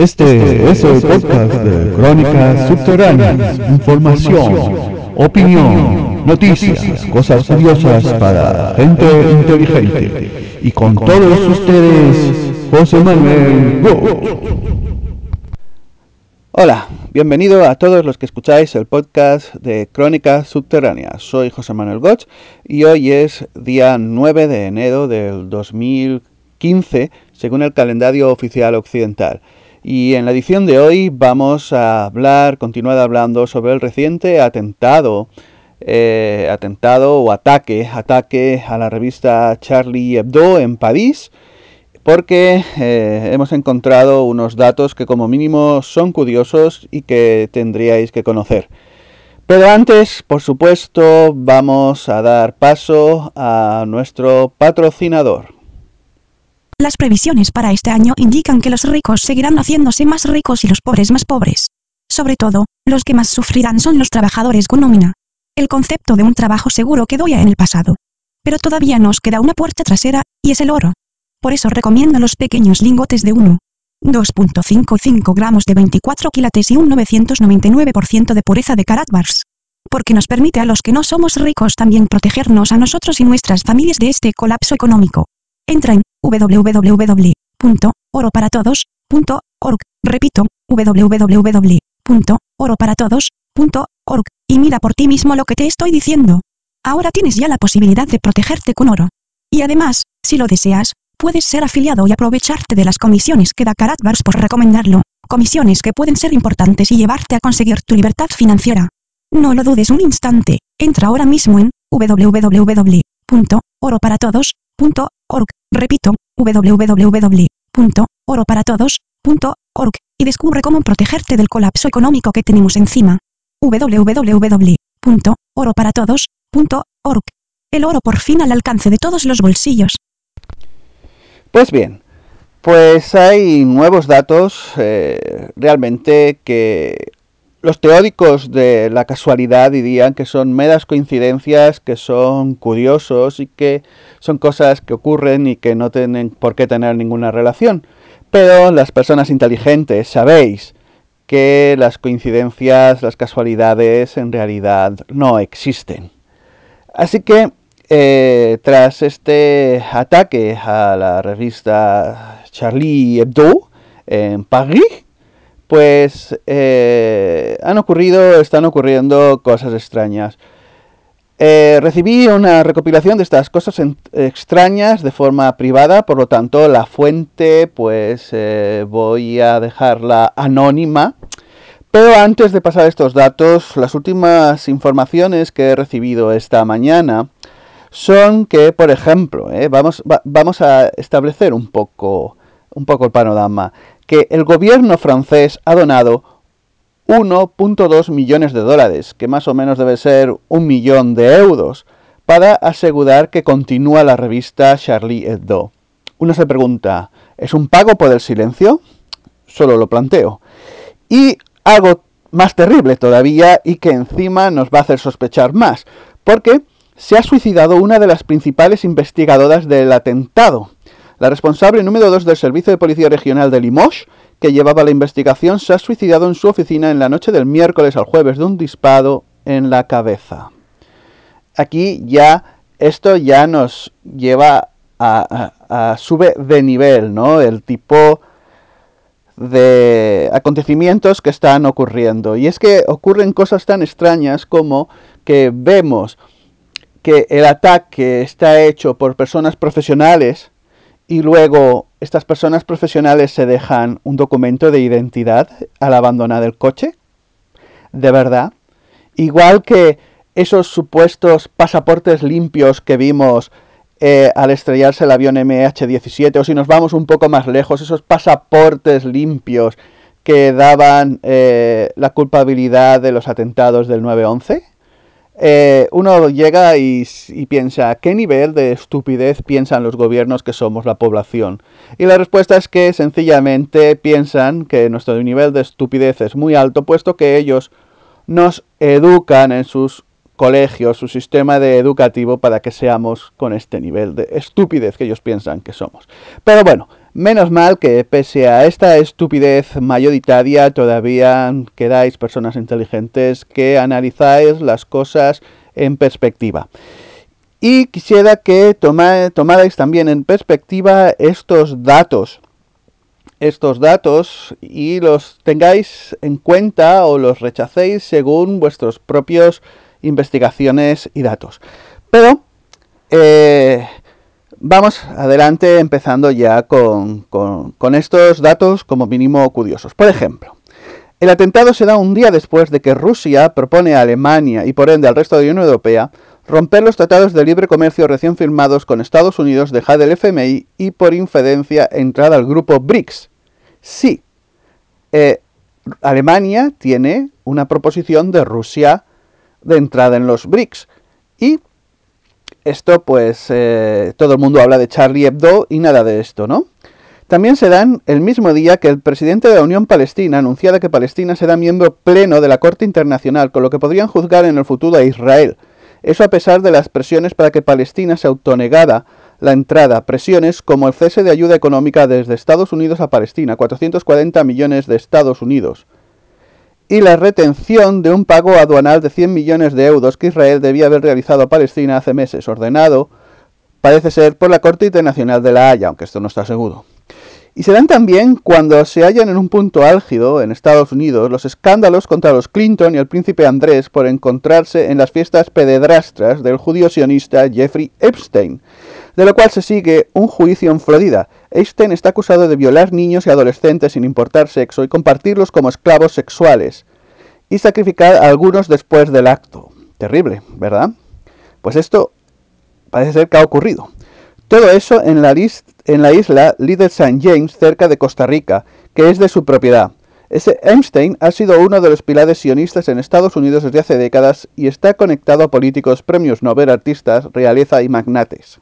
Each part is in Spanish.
Este es el podcast de Crónicas Subterráneas, información, opinión, noticias, cosas curiosas para gente inteligente. Y con todos ustedes, José Manuel Hola, bienvenido a todos los que escucháis el podcast de Crónicas Subterráneas. Soy José Manuel Gotch y hoy es día 9 de enero del 2015 según el calendario oficial occidental. Y en la edición de hoy vamos a hablar, continuar hablando sobre el reciente atentado, eh, atentado o ataque, a la revista Charlie Hebdo en París, porque eh, hemos encontrado unos datos que como mínimo son curiosos y que tendríais que conocer. Pero antes, por supuesto, vamos a dar paso a nuestro patrocinador. Las previsiones para este año indican que los ricos seguirán haciéndose más ricos y los pobres más pobres. Sobre todo, los que más sufrirán son los trabajadores con. El concepto de un trabajo seguro quedó ya en el pasado. Pero todavía nos queda una puerta trasera, y es el oro. Por eso recomiendo los pequeños lingotes de 1. 2.55 gramos de 24 quilates y un 999% de pureza de bars. Porque nos permite a los que no somos ricos también protegernos a nosotros y nuestras familias de este colapso económico. Entra en www.oroparatodos.org. Repito, www.oroparatodos.org. Y mira por ti mismo lo que te estoy diciendo. Ahora tienes ya la posibilidad de protegerte con oro. Y además, si lo deseas, puedes ser afiliado y aprovecharte de las comisiones que da Karatbars por recomendarlo. Comisiones que pueden ser importantes y llevarte a conseguir tu libertad financiera. No lo dudes un instante. Entra ahora mismo en www.oroparatodos.org. Repito, www.oroparatodos.org y descubre cómo protegerte del colapso económico que tenemos encima. www.oroparatodos.org. El oro por fin al alcance de todos los bolsillos. Pues bien, pues hay nuevos datos eh, realmente que los teóricos de la casualidad dirían que son meras coincidencias, que son curiosos y que son cosas que ocurren y que no tienen por qué tener ninguna relación. Pero las personas inteligentes sabéis que las coincidencias, las casualidades en realidad no existen. Así que eh, tras este ataque a la revista Charlie Hebdo en París, pues eh, han ocurrido, están ocurriendo cosas extrañas. Eh, recibí una recopilación de estas cosas extrañas de forma privada, por lo tanto la fuente pues eh, voy a dejarla anónima. Pero antes de pasar estos datos, las últimas informaciones que he recibido esta mañana son que, por ejemplo, vamos, vamos a establecer un poco, un poco el panorama que el gobierno francés ha donado 1.2 millones de dólares, que más o menos debe ser un millón de euros, para asegurar que continúa la revista Charlie Hebdo. Uno se pregunta, ¿es un pago por el silencio? Solo lo planteo. Y algo más terrible todavía y que encima nos va a hacer sospechar más, porque se ha suicidado una de las principales investigadoras del atentado, la responsable número 2 del Servicio de Policía Regional de Limoges, que llevaba la investigación, se ha suicidado en su oficina en la noche del miércoles al jueves de un disparo en la cabeza. Aquí ya, esto ya nos lleva a, a sube de nivel, ¿no? El tipo de acontecimientos que están ocurriendo. Y es que ocurren cosas tan extrañas como que vemos que el ataque está hecho por personas profesionales y luego estas personas profesionales se dejan un documento de identidad al abandonar el coche. ¿De verdad? Igual que esos supuestos pasaportes limpios que vimos eh, al estrellarse el avión MH17, o si nos vamos un poco más lejos, esos pasaportes limpios que daban eh, la culpabilidad de los atentados del 9-11. Eh, uno llega y, piensa, ¿qué nivel de estupidez piensan los gobiernos que somos la población? Y la respuesta es que sencillamente piensan que nuestro nivel de estupidez es muy alto, puesto que ellos nos educan en sus colegios, su sistema de educativo para que seamos con este nivel de estupidez que ellos piensan que somos. Pero bueno, Menos mal que pese a esta estupidez mayoritaria todavía quedáis personas inteligentes que analizáis las cosas en perspectiva. Y quisiera que tomarais también en perspectiva estos datos. Estos datos y los tengáis en cuenta o los rechacéis según vuestros propios investigaciones y datos. Pero eh, vamos adelante empezando ya con, estos datos como mínimo curiosos. Por ejemplo, el atentado se da un día después de que Rusia propone a Alemania y por ende al resto de la Unión Europea romper los tratados de libre comercio recién firmados con Estados Unidos, dejar el FMI y por inferencia entrar al grupo BRICS. Sí, eh, Alemania tiene una proposición de Rusia de entrada en los BRICS y esto pues eh, todo el mundo habla de Charlie Hebdo y nada de esto, ¿no? También se dan el mismo día que el presidente de la Unión Palestina anunciara que Palestina será miembro pleno de la Corte Internacional, con lo que podrían juzgar en el futuro a Israel. Eso a pesar de las presiones para que Palestina se autonegara la entrada, presiones como el cese de ayuda económica desde Estados Unidos a Palestina, 440 millones de Estados Unidos, y la retención de un pago aduanal de 100 millones de euros que Israel debía haber realizado a Palestina hace meses, ordenado, parece ser, por la Corte Internacional de la Haya, aunque esto no está seguro. Y se dan también cuando se hallan en un punto álgido en Estados Unidos los escándalos contra los Clinton y el príncipe Andrés por encontrarse en las fiestas pededrastras del judío sionista Jeffrey Epstein, de lo cual se sigue un juicio en Florida. Epstein está acusado de violar niños y adolescentes sin importar sexo y compartirlos como esclavos sexuales y sacrificar a algunos después del acto. Terrible, ¿verdad? Pues esto parece ser que ha ocurrido. Todo eso en la, en la isla Little St. James, cerca de Costa Rica, que es de su propiedad. Ese Einstein ha sido uno de los pilares sionistas en Estados Unidos desde hace décadas y está conectado a políticos, premios Nobel, artistas, realeza y magnates.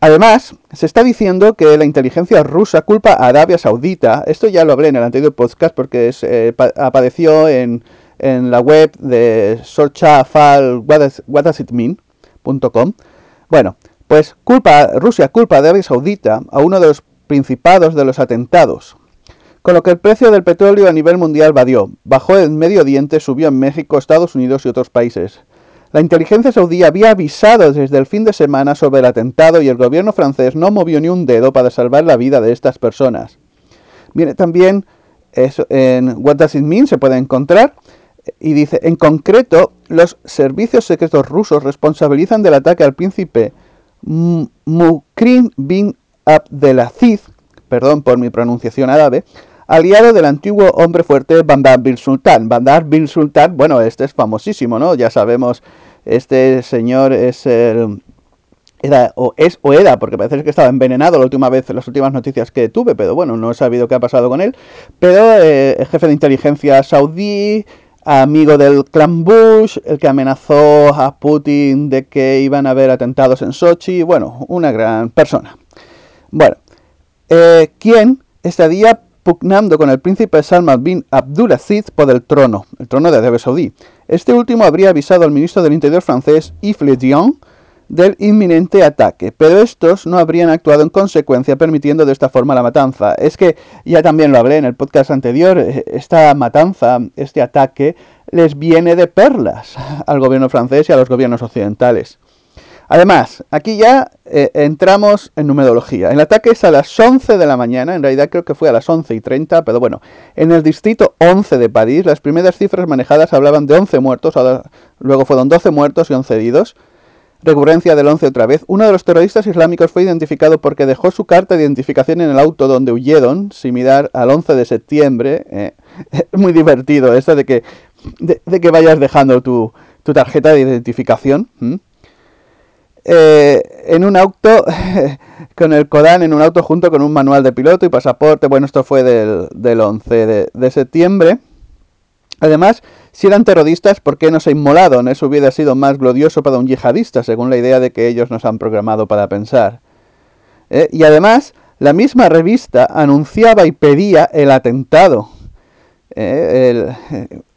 Además, se está diciendo que la inteligencia rusa culpa a Arabia Saudita, esto ya lo hablé en el anterior podcast porque eh, apareció en, la web de sorchafal.com. Bueno, pues culpa, Rusia culpa de Arabia Saudita a uno de los principados de los atentados, con lo que el precio del petróleo a nivel mundial varió, bajó en Medio Oriente, subió en México, Estados Unidos y otros países. La inteligencia saudí había avisado desde el fin de semana sobre el atentado y el gobierno francés no movió ni un dedo para salvar la vida de estas personas. Viene también en What Does It Mean se puede encontrar y dice, en concreto, los servicios secretos rusos responsabilizan del ataque al príncipe Mukrin bin Abdelaziz, perdón por mi pronunciación árabe, aliado del antiguo hombre fuerte Bandar bin Sultan. Bandar bin Sultan, bueno, este es famosísimo, ¿no? Ya sabemos, este señor es el... O es o era, porque parece que estaba envenenado la última vez, las últimas noticias que tuve, pero bueno, no he sabido qué ha pasado con él. Pero eh, jefe de inteligencia saudí, amigo del clan Bush, el que amenazó a Putin de que iban a haber atentados en Sochi, bueno, una gran persona. Bueno, eh, ¿quién estaría pugnando con el príncipe Salman bin Abdulaziz por el trono, el trono de Arabia Saudí. Este último habría avisado al ministro del Interior francés Yves Le del inminente ataque, pero estos no habrían actuado en consecuencia permitiendo de esta forma la matanza. Es que ya también lo hablé en el podcast anterior, eh, esta matanza, este ataque, les viene de perlas al gobierno francés y a los gobiernos occidentales. Además, aquí ya eh, entramos en numerología. El ataque es a las 11 de la mañana, en realidad creo que fue a las 11 y 30, pero bueno, en el distrito 11 de París, las primeras cifras manejadas hablaban de 11 muertos, luego fueron 12 muertos y 11 heridos recurrencia del 11 otra vez, uno de los terroristas islámicos fue identificado porque dejó su carta de identificación en el auto donde huyeron, similar al 11 de septiembre. Eh, es muy divertido esto de que, de, que vayas dejando tu, tarjeta de identificación. Eh, en un auto, con el Kodan en un auto junto con un manual de piloto y pasaporte. Bueno, esto fue del, del 11 de, de septiembre. Además, si eran terroristas, ¿por qué no se inmolaron? Eso hubiera sido más glorioso para un yihadista, según la idea de que ellos nos han programado para pensar. ¿Eh? Y además, la misma revista anunciaba y pedía el atentado ¿eh?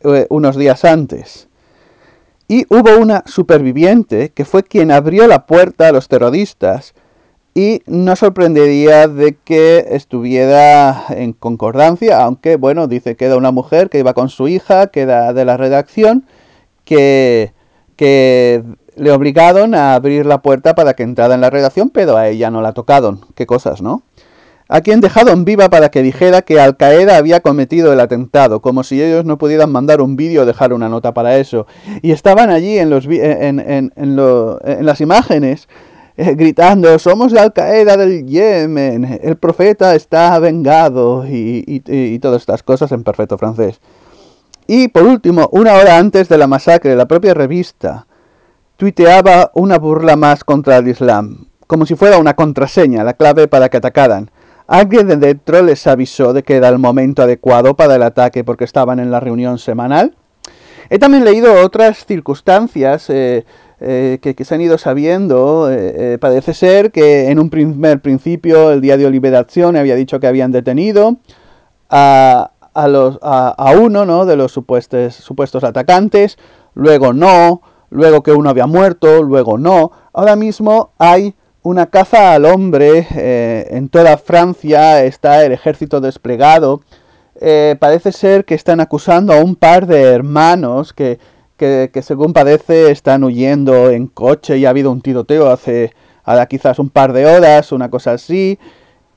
Eh, unos días antes. Y hubo una superviviente que fue quien abrió la puerta a los terroristas y no sorprendería de que estuviera en concordancia, aunque bueno, dice que era una mujer que iba con su hija, que era de la redacción, que, que le obligaron a abrir la puerta para que entrara en la redacción, pero a ella no la tocaron. Qué cosas, ¿no? A quien dejaron viva para que dijera que Al Qaeda había cometido el atentado, como si ellos no pudieran mandar un vídeo o dejar una nota para eso. Y estaban allí en, los, en, en, en las imágenes gritando, somos de Al Qaeda del Yemen, el profeta está vengado y, y, todas estas cosas en perfecto francés. Y por último, una hora antes de la masacre, la propia revista tuiteaba una burla más contra el Islam, como si fuera una contraseña, la clave para que atacaran. Alguien de dentro les avisó de que era el momento adecuado para el ataque porque estaban en la reunión semanal. He también leído otras circunstancias eh, eh, que, se han ido sabiendo, eh, eh, parece ser que en un primer principio el diario Liberación había dicho que habían detenido a, a, los, a, uno ¿no? de los supuestos, supuestos atacantes, luego no, luego que uno había muerto, luego no. Ahora mismo hay una caza al hombre en toda Francia, está el ejército desplegado. parece ser que están acusando a un par de hermanos que que, según parece están huyendo en coche y ha habido un tiroteo hace ahora quizás un par de horas, una cosa así.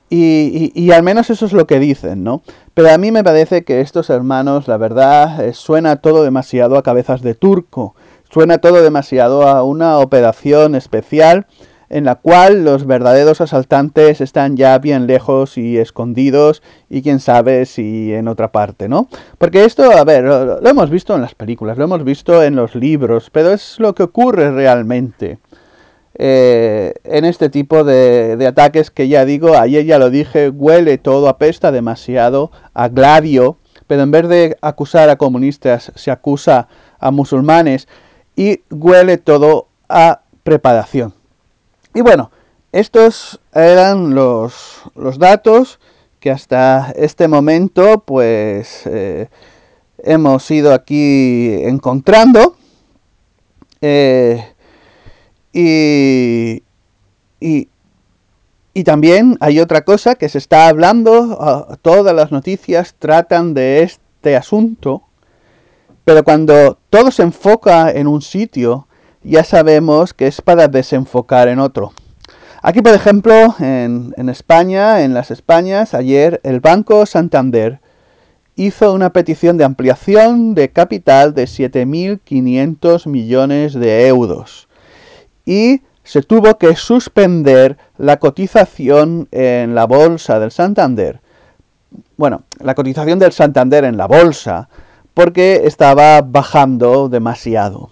Y, al menos eso es lo que dicen, ¿no? Pero a mí me parece que estos hermanos, la verdad, eh, suena todo demasiado a cabezas de turco. Suena todo demasiado a una operación especial en la cual los verdaderos asaltantes están ya bien lejos y escondidos y quién sabe si en otra parte, ¿no? Porque esto, a ver, lo, hemos visto en las películas, lo hemos visto en los libros, pero es lo que ocurre realmente. Eh, en este tipo de, de, ataques que ya digo, ayer ya lo dije, huele todo, apesta demasiado a gladio, pero en vez de acusar a comunistas, se acusa a musulmanes y huele todo a preparación. Y bueno, estos eran los, datos que hasta este momento pues eh, hemos ido aquí encontrando. Eh, y, y, y, también hay otra cosa que se está hablando, ah, todas las noticias tratan de este asunto, pero cuando todo se enfoca en un sitio, ya sabemos que es para desenfocar en otro. Aquí, por ejemplo, en, España, en las Españas, ayer el Banco Santander hizo una petición de ampliación de capital de 7.500 millones de euros y se tuvo que suspender la cotización en la bolsa del Santander. Bueno, la cotización del Santander en la bolsa porque estaba bajando demasiado.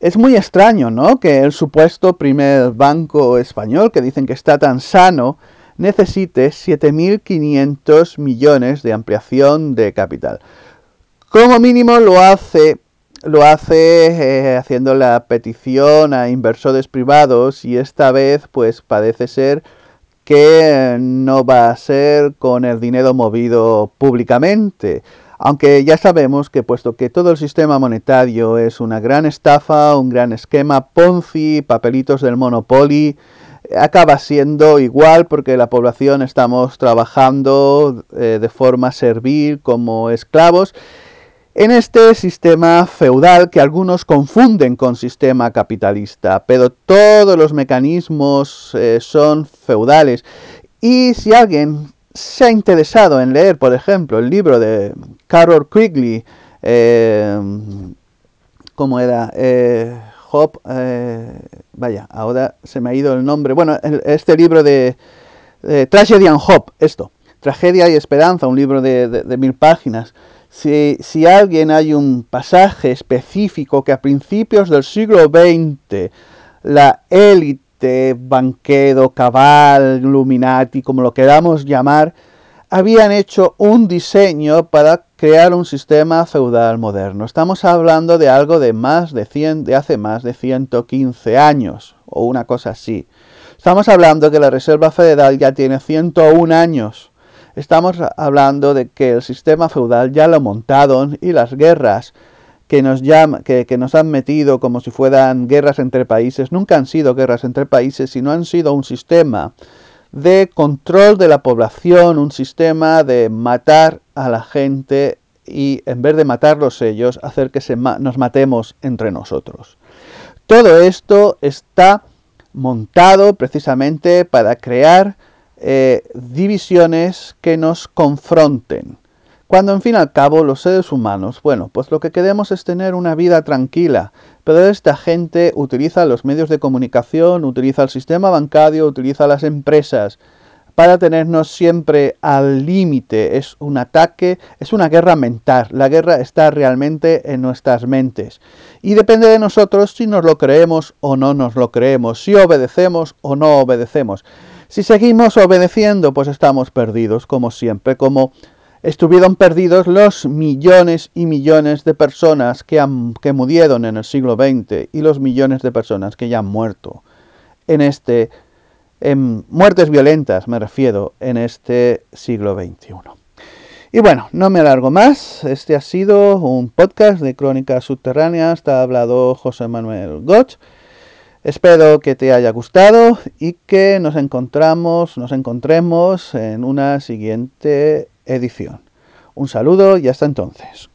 Es muy extraño, ¿no? Que el supuesto primer banco español, que dicen que está tan sano, necesite 7.500 millones de ampliación de capital. Como mínimo lo hace, lo hace eh, haciendo la petición a inversores privados y esta vez pues parece ser que no va a ser con el dinero movido públicamente. Aunque ya sabemos que puesto que todo el sistema monetario es una gran estafa, un gran esquema Ponzi, papelitos del Monopoly, acaba siendo igual porque la población estamos trabajando eh, de forma servil como esclavos en este sistema feudal que algunos confunden con sistema capitalista, pero todos los mecanismos eh, son feudales. Y si alguien se ha interesado en leer, por ejemplo, el libro de Carol Quigley, eh, ¿cómo era? Eh, eh, vaya, ahora se me ha ido el nombre. Bueno, este libro de Tragedy and esto, Tragedia y Esperanza, un libro de, mil páginas. Si, si, alguien hay un pasaje específico que a principios del siglo XX la élite banquero, cabal, Illuminati, como lo queramos llamar, habían hecho un diseño para crear un sistema feudal moderno. Estamos hablando de algo de más de 100, de hace más de 115 años, o una cosa así. Estamos hablando que la Reserva Federal ya tiene 101 años. Estamos hablando de que el sistema feudal ya lo montaron y las guerras que nos, han metido como si fueran guerras entre países, nunca han sido guerras entre países, sino han sido un sistema de control de la población, un sistema de matar a la gente y en vez de matarlos ellos, hacer que se nos matemos entre nosotros. Todo esto está montado precisamente para crear eh, divisiones que nos confronten. Cuando en fin al cabo los seres humanos, bueno, pues lo que queremos es tener una vida tranquila, pero esta gente utiliza los medios de comunicación, utiliza el sistema bancario, utiliza las empresas para tenernos siempre al límite. Es un ataque, es una guerra mental. La guerra está realmente en nuestras mentes. Y depende de nosotros si nos lo creemos o no nos lo creemos, si obedecemos o no obedecemos. Si seguimos obedeciendo, pues estamos perdidos, como siempre, como estuvieron perdidos los millones y millones de personas que, han, que murieron en el siglo XX y los millones de personas que ya han muerto en este, en muertes violentas me refiero, en este siglo XXI. Y bueno, no me alargo más. Este ha sido un podcast de Crónicas Subterráneas. ha hablado José Manuel Gotch. Espero que te haya gustado y que nos encontramos, nos encontremos en una siguiente edición. Un saludo y hasta entonces.